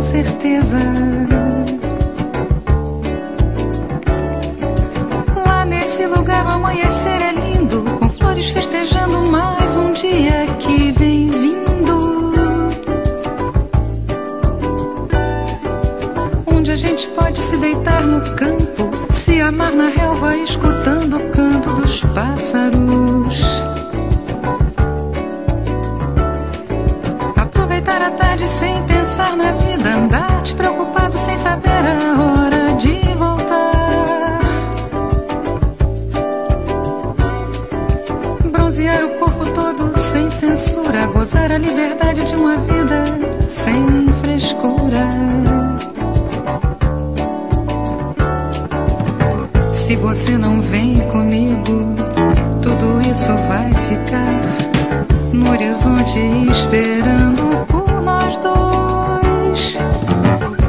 com certeza. Lá nesse lugar o amanhecer é lindo, com flores festejando mais um dia que vem vindo. Onde a gente pode se deitar no campo, se amar na relva, escutando o canto dos pássaros. Gozar a liberdade de uma vida sem frescura. Se você não vem comigo, tudo isso vai ficar no horizonte esperando por nós dois.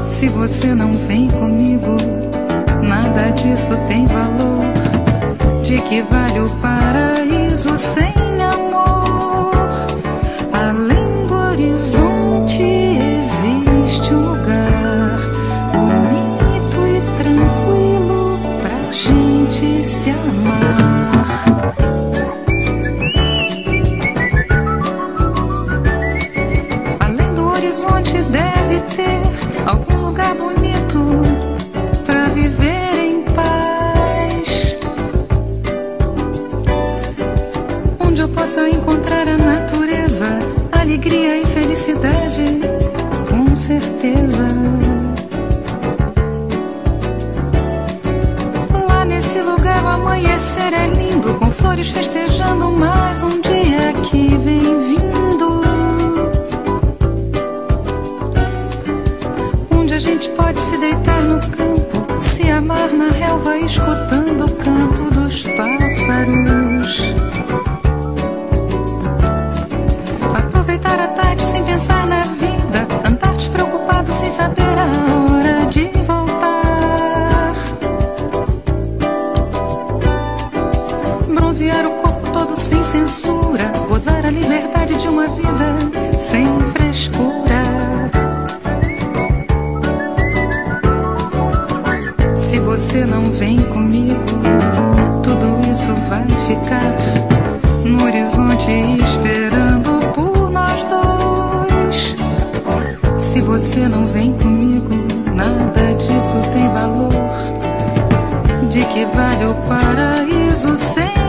Se você não vem comigo, nada disso tem valor. De que vale o paraíso sem amor? Felicidade, com certeza. Lá nesse lugar o amanhecer é lindo, com flores festejando mais um dia que vem vindo. Onde a gente pode se deitar no campo, se amar na relva, escutando saber a hora de voltar. Bronzear o corpo todo sem censura, gozar a liberdade de uma vida sem frescura. Se você não vem comigo, tudo isso vai ficar De que vale o paraíso sem